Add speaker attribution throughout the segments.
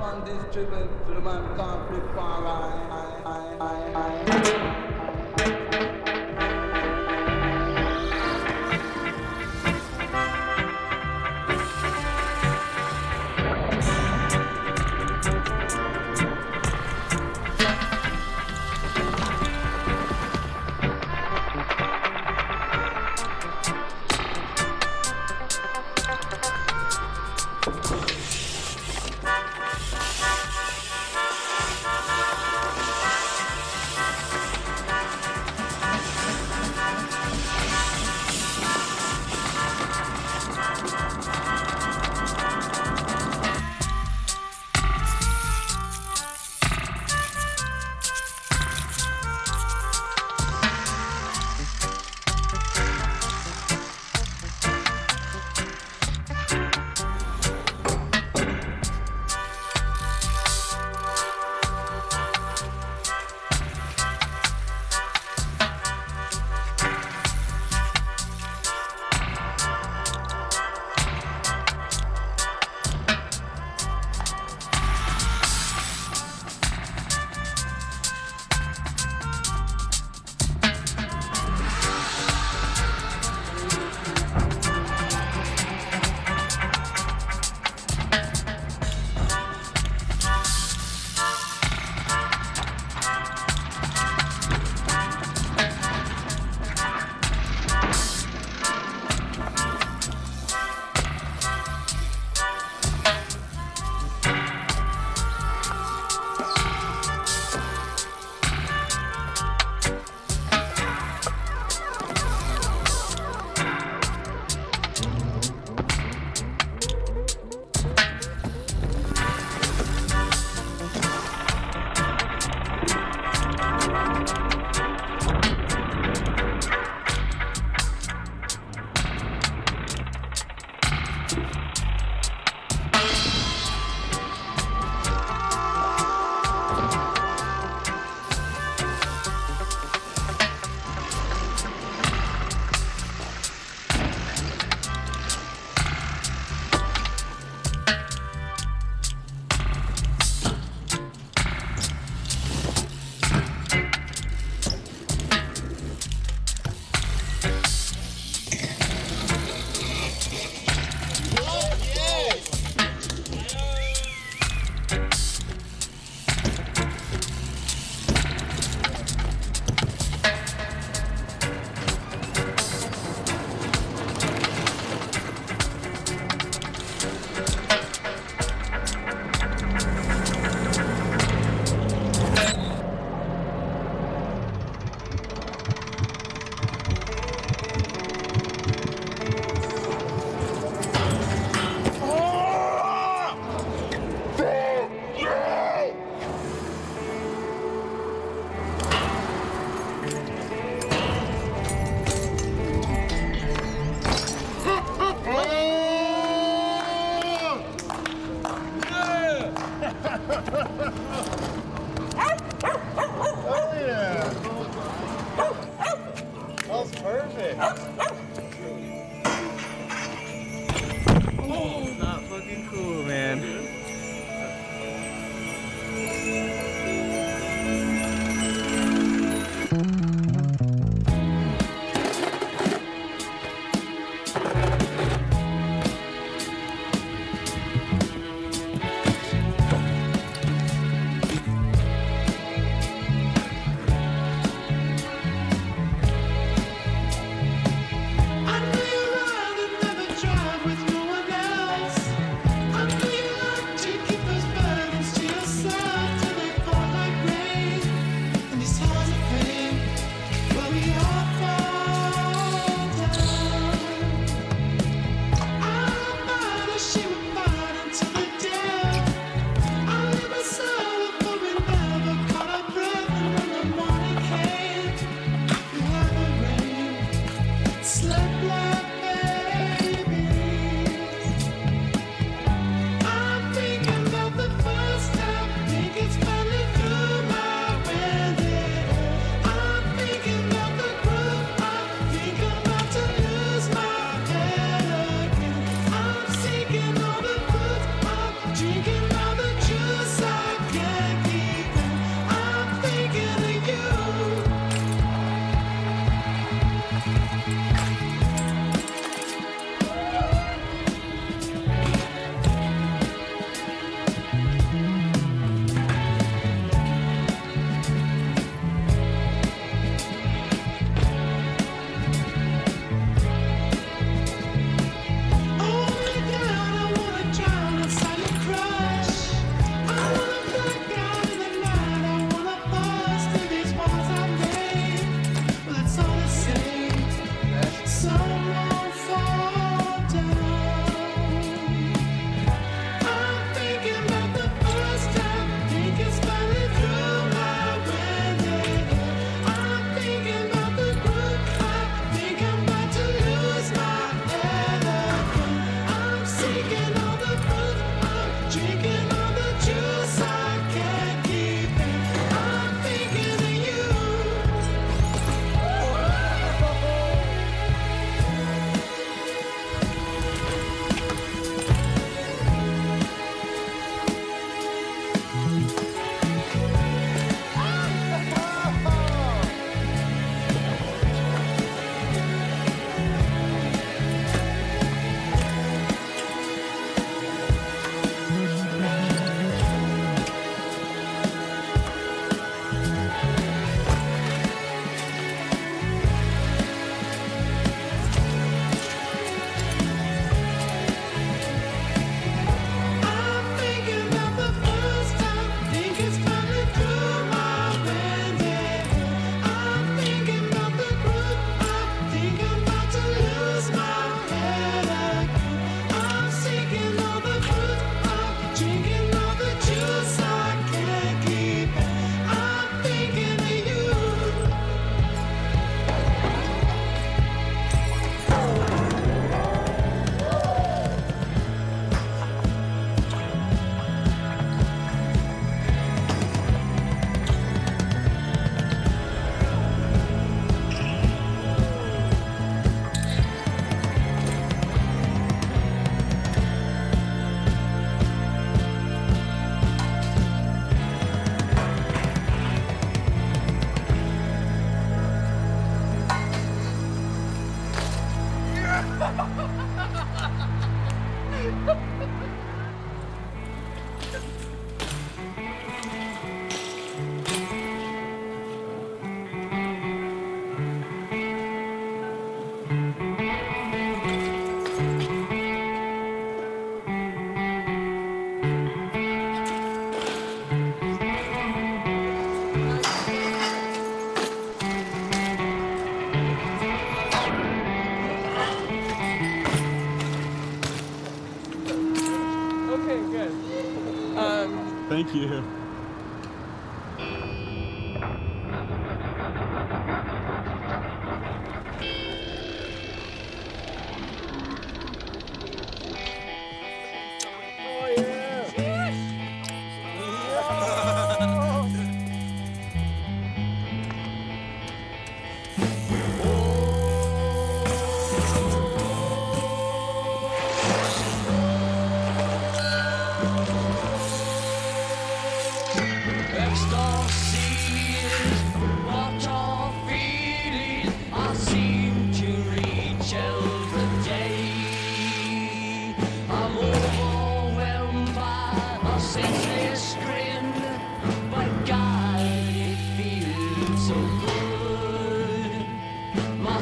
Speaker 1: on this tribute to the man called Flip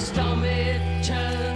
Speaker 2: stomach
Speaker 3: turns.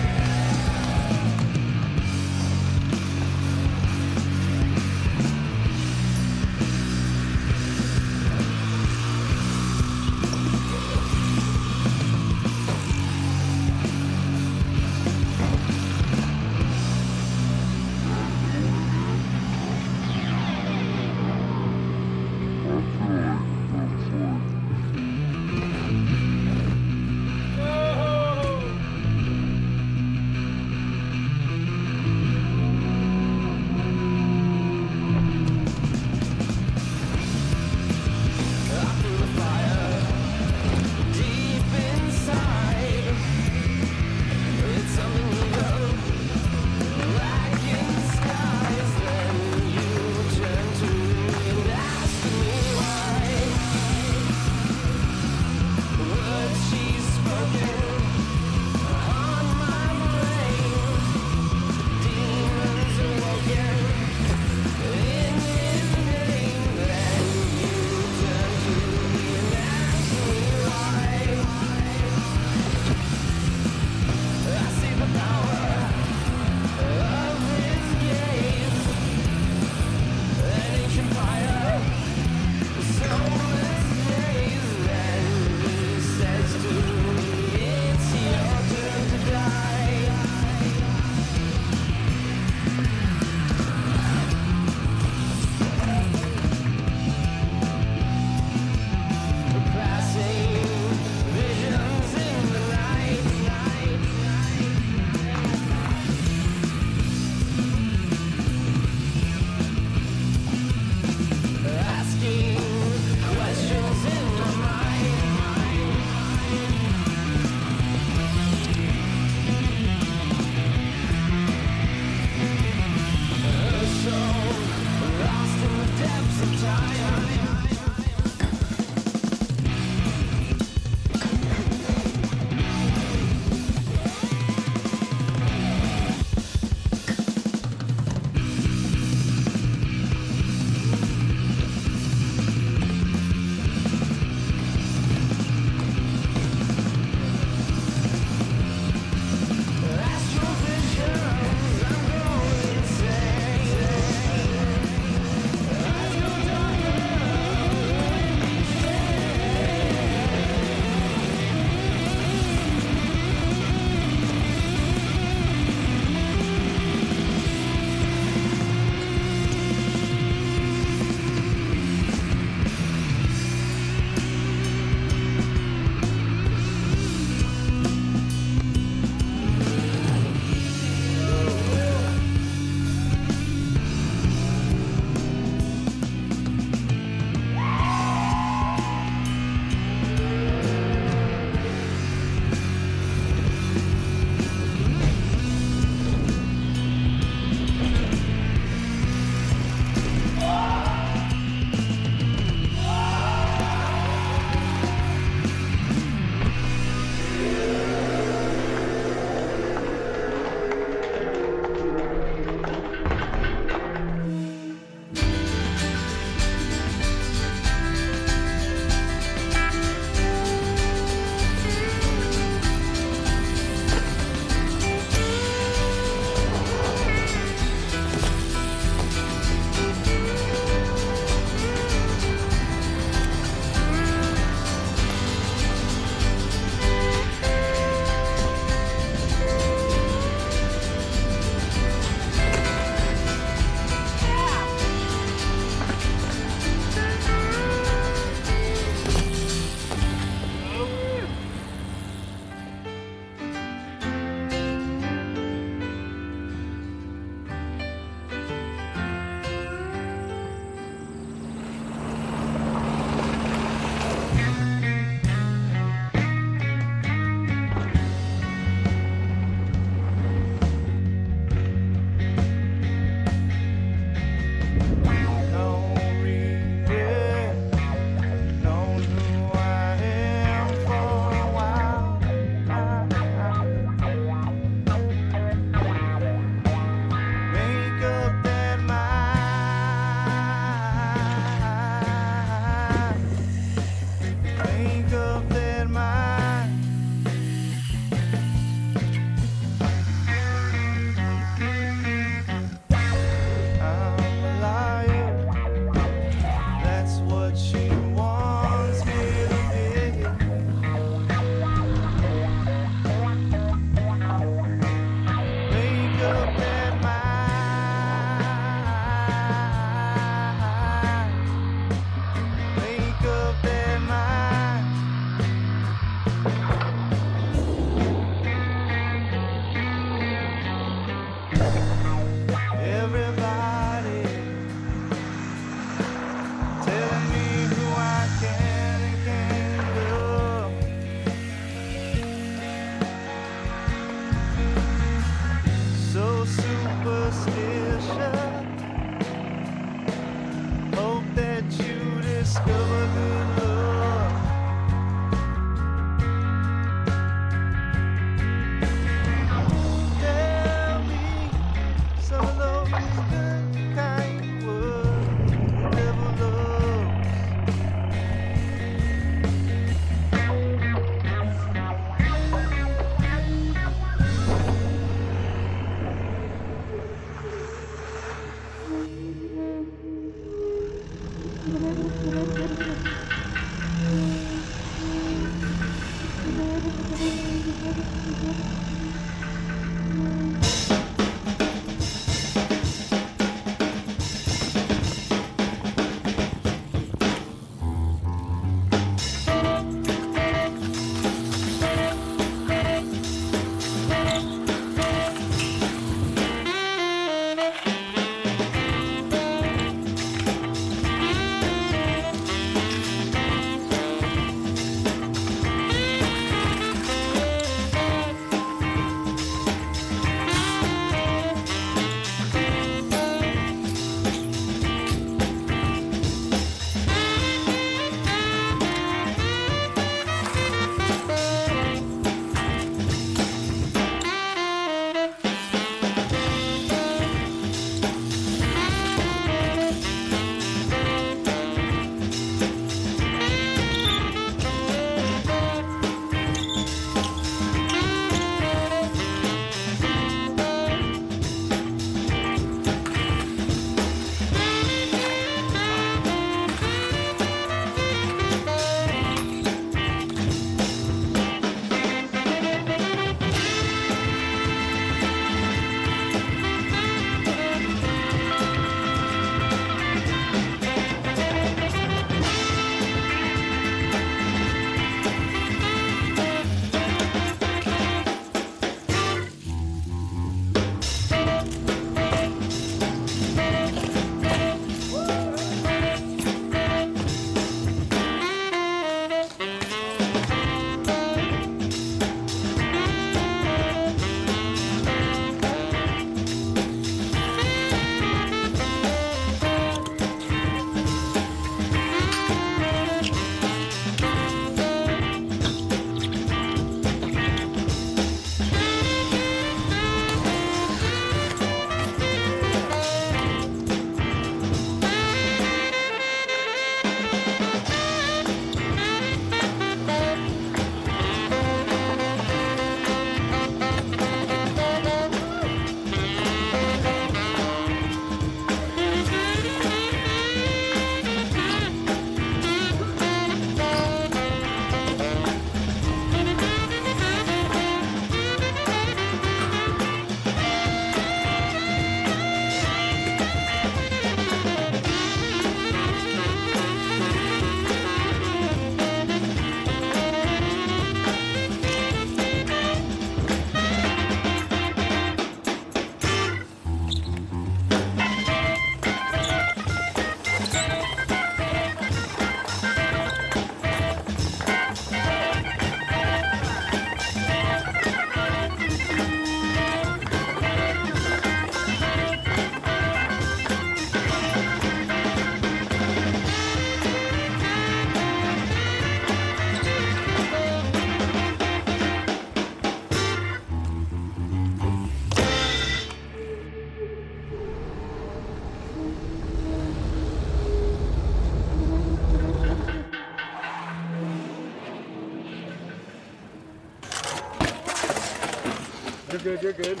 Speaker 3: Good, you're good.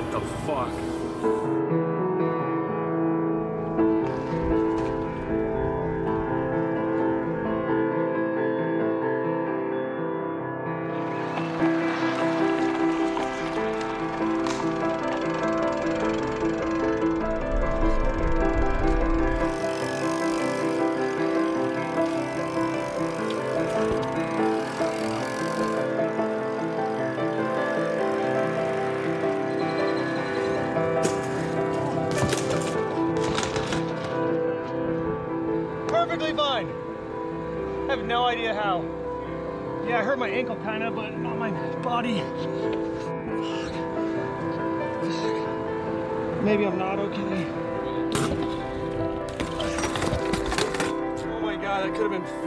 Speaker 4: What the fuck?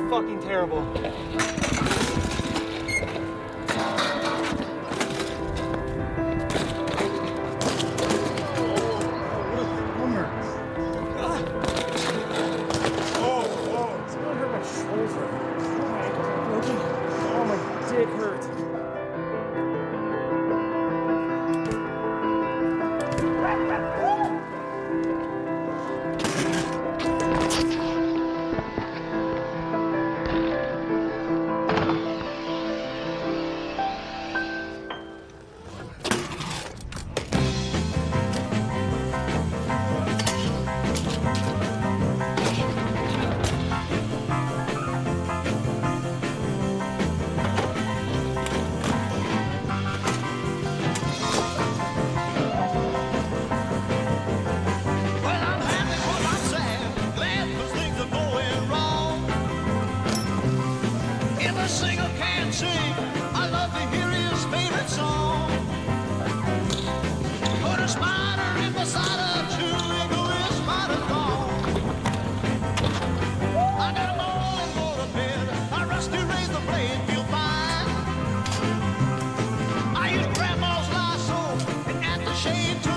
Speaker 5: Fucking terrible.
Speaker 6: achei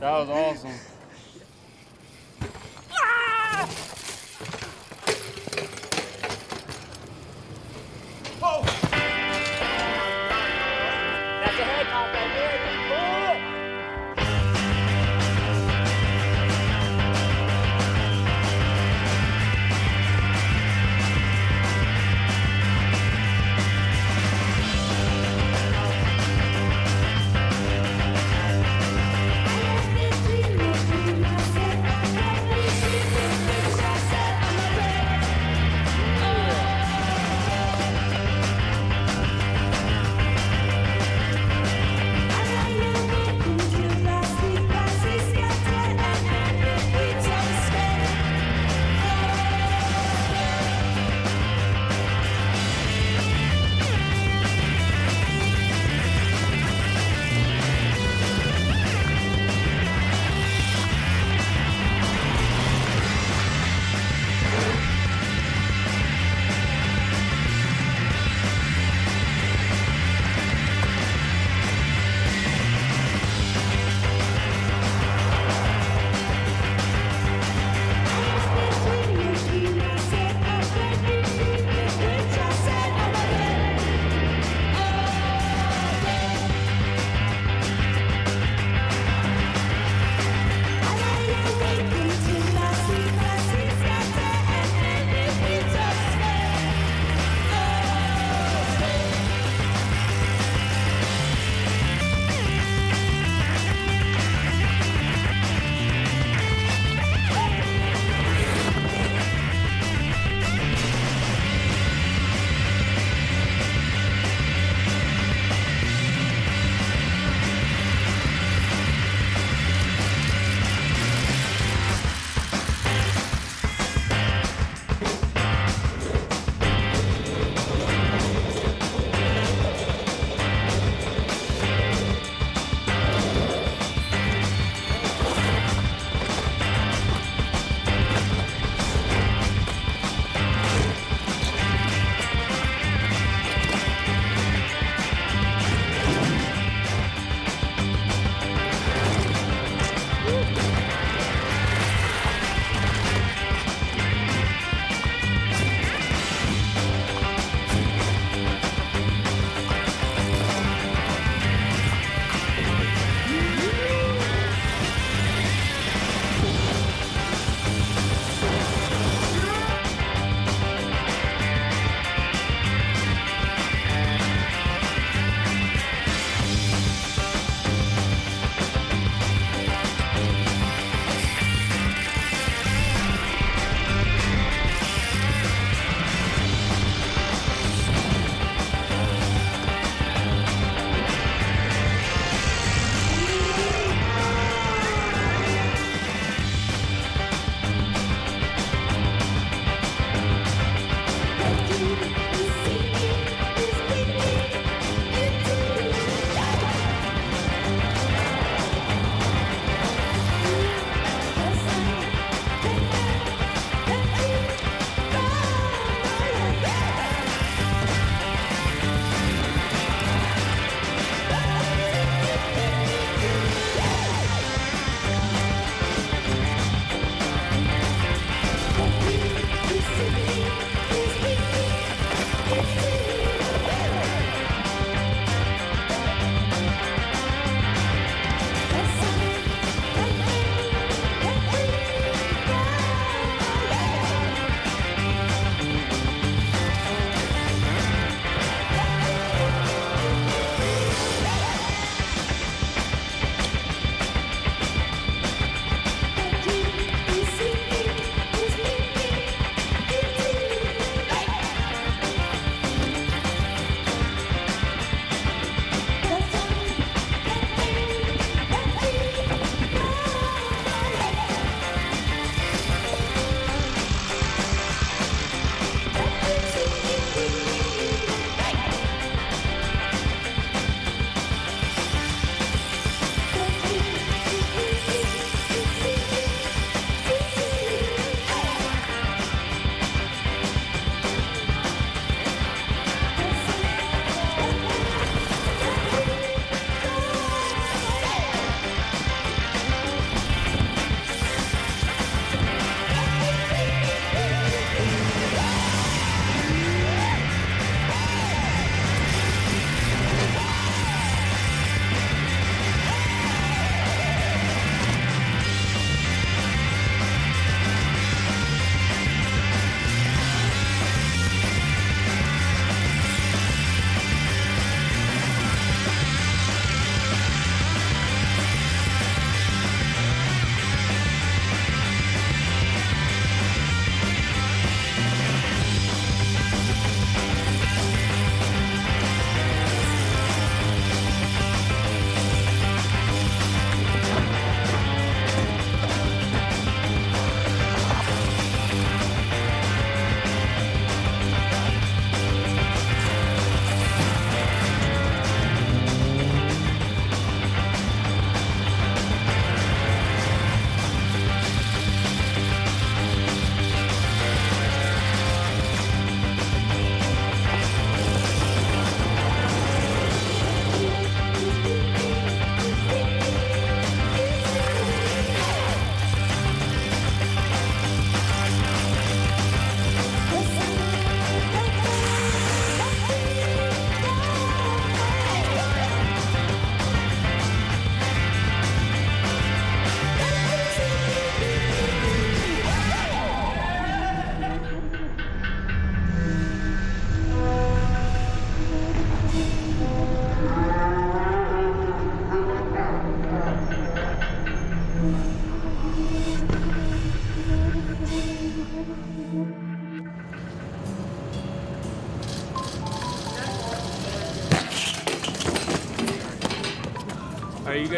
Speaker 6: That was awesome.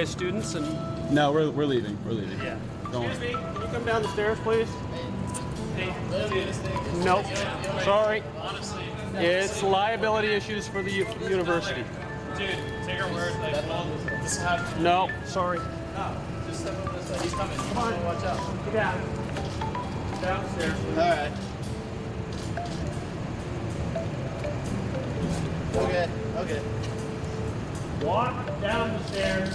Speaker 7: Guys students? And
Speaker 4: No, we're, we're leaving. We're leaving.
Speaker 7: yeah.
Speaker 4: Don't
Speaker 7: Excuse me. Can you come down the stairs, please? Hey. Nope. Sorry. It's liability issues for the university.
Speaker 5: Dude, take our word. Like, this happened.
Speaker 7: No, sorry.
Speaker 5: Just step over this way. He's coming. Come on. Watch out.
Speaker 7: Get down. Downstairs.
Speaker 5: Alright. Okay, okay.
Speaker 7: Walk down the stairs.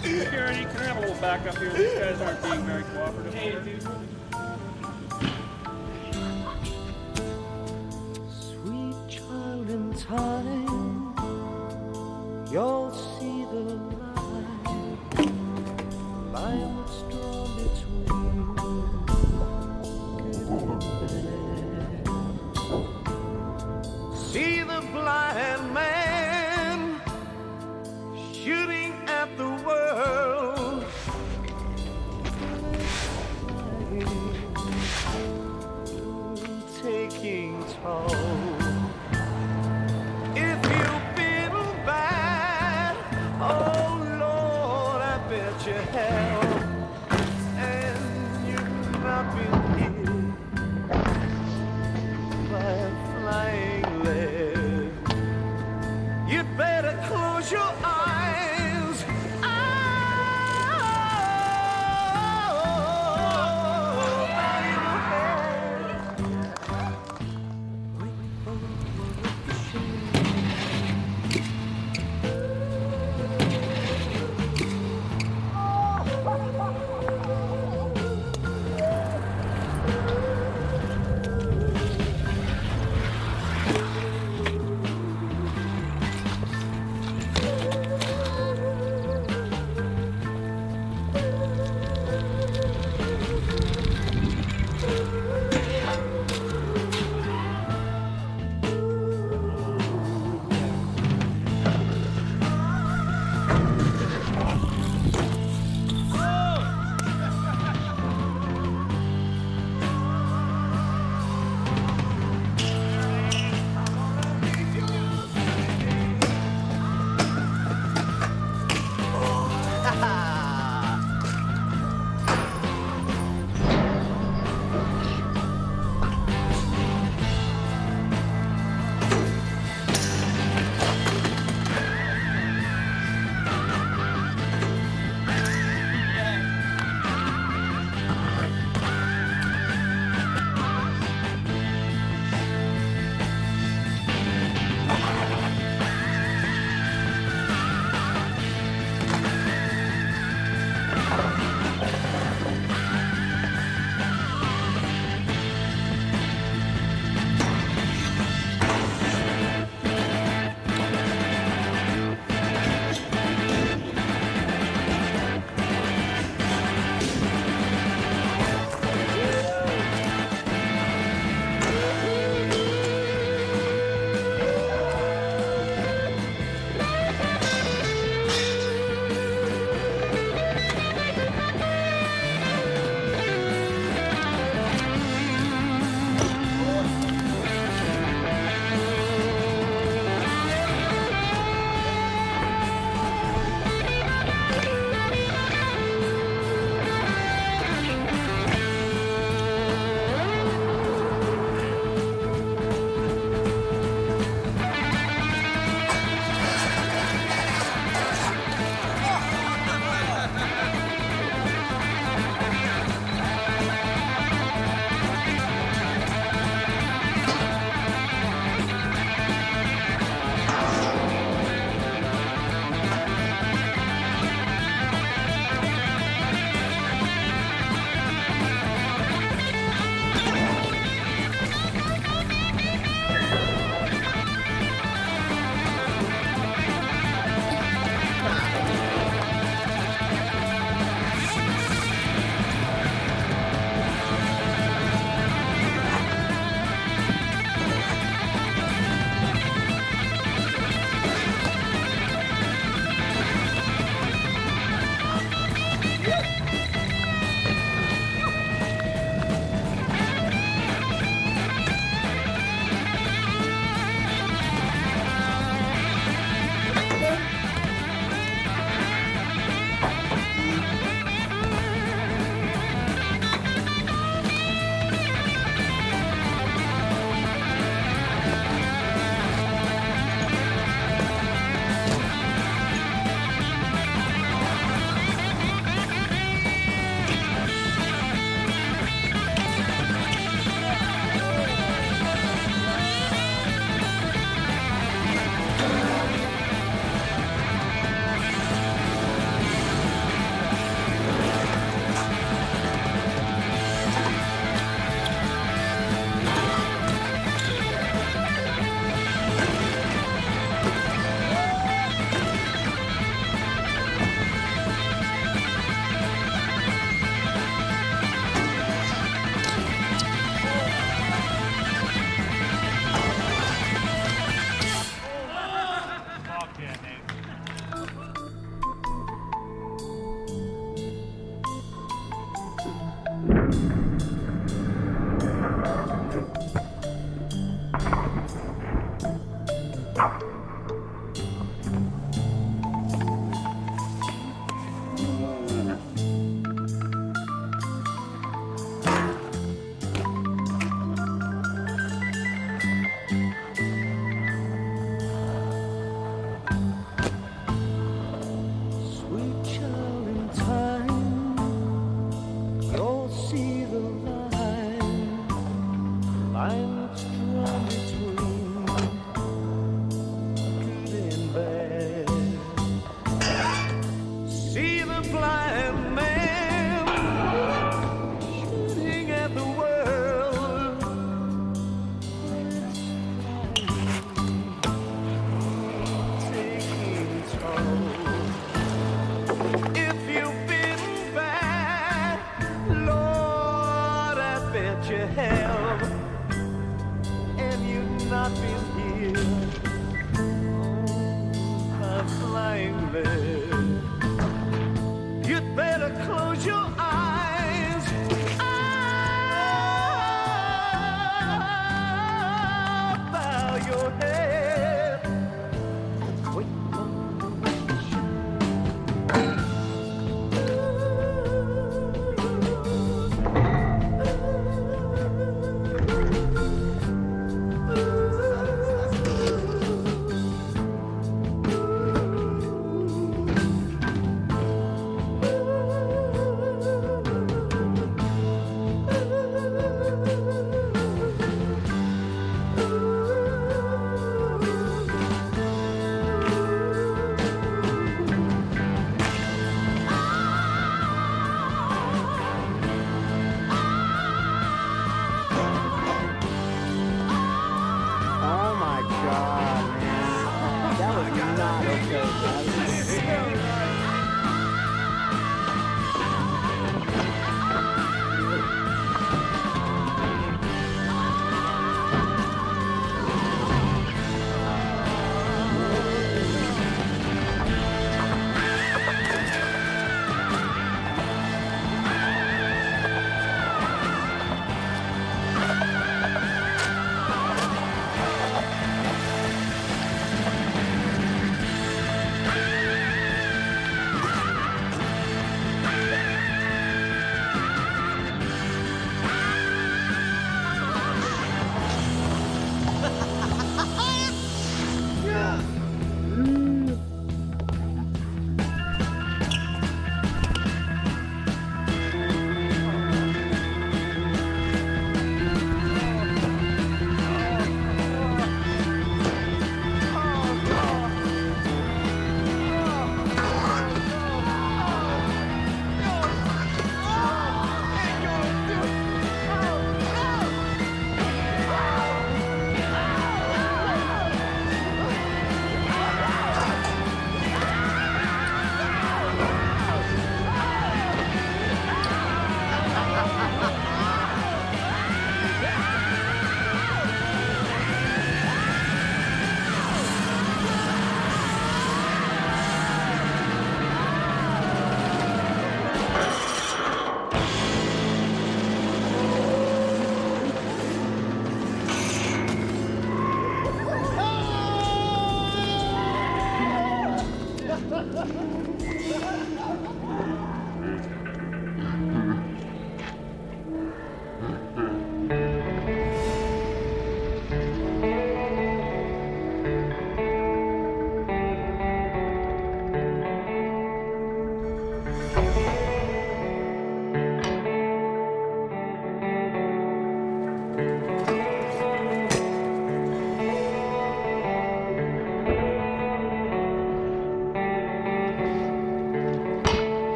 Speaker 7: Security, can I have a little backup here? These guys aren't being very cooperative. Hey,
Speaker 8: Sweet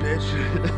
Speaker 7: bitch.